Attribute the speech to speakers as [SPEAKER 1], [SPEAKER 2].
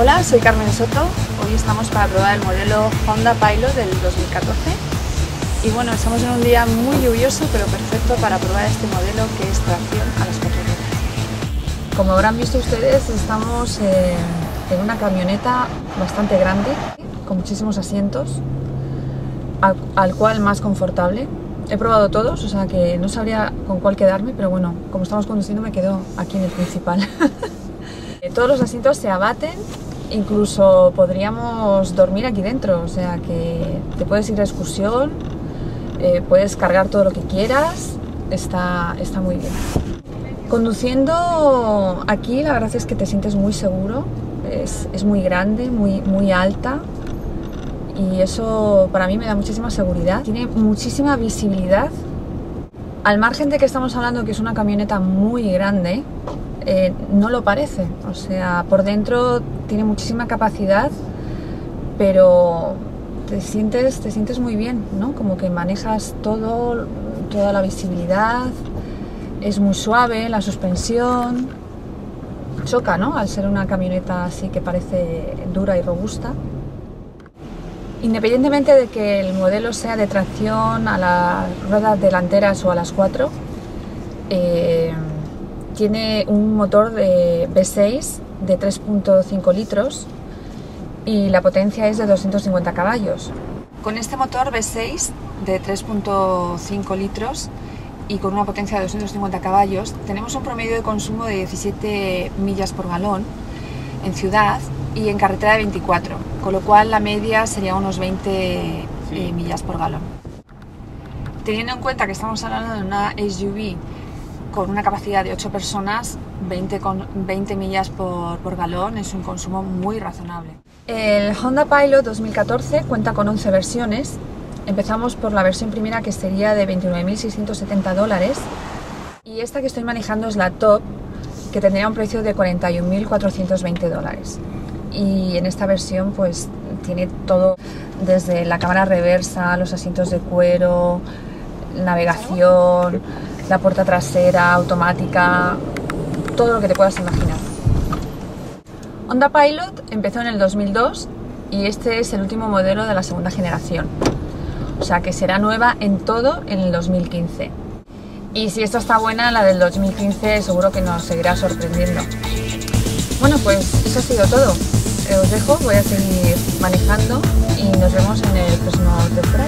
[SPEAKER 1] Hola, soy Carmen Soto. Hoy estamos para probar el modelo Honda Pilot del 2014. Y bueno, estamos en un día muy lluvioso, pero perfecto para probar este modelo que es tracción a las cuatro ruedas. Como habrán visto ustedes, estamos eh, en una camioneta bastante grande, con muchísimos asientos, al, al cual más confortable. He probado todos, o sea que no sabría con cuál quedarme, pero bueno, como estamos conduciendo me quedo aquí en el principal. Todos los asientos se abaten Incluso podríamos dormir aquí dentro, o sea que te puedes ir a excursión, eh, puedes cargar todo lo que quieras, está, está muy bien. Conduciendo aquí la verdad es que te sientes muy seguro, es, es muy grande, muy, muy alta y eso para mí me da muchísima seguridad. Tiene muchísima visibilidad. Al margen de que estamos hablando que es una camioneta muy grande, eh, no lo parece. O sea, por dentro tiene muchísima capacidad, pero te sientes, te sientes muy bien, ¿no? Como que manejas todo, toda la visibilidad, es muy suave la suspensión, choca, ¿no? Al ser una camioneta así que parece dura y robusta. Independientemente de que el modelo sea de tracción a las ruedas delanteras o a las cuatro, eh, tiene un motor de V6 de 3.5 litros y la potencia es de 250 caballos. Con este motor V6 de 3.5 litros y con una potencia de 250 caballos, tenemos un promedio de consumo de 17 millas por galón en ciudad y en carretera de 24, con lo cual la media sería unos 20 eh, millas por galón. Teniendo en cuenta que estamos hablando de una SUV con una capacidad de 8 personas, 20, con 20 millas por, por, galón es un consumo muy razonable. El Honda Pilot 2014 cuenta con 11 versiones. Empezamos por la versión primera que sería de 29.670 dólares y esta que estoy manejando es la top que tendría un precio de 41.420 dólares. Y en esta versión pues tiene todo desde la cámara reversa, los asientos de cuero, navegación, la puerta trasera automática, todo lo que te puedas imaginar. Honda Pilot empezó en el 2002 y este es el último modelo de la segunda generación. O sea que será nueva en todo en el 2015. Y si esta está buena, la del 2015 seguro que nos seguirá sorprendiendo. Bueno, pues eso ha sido todo. Os dejo, voy a seguir manejando y nos vemos en el próximo test.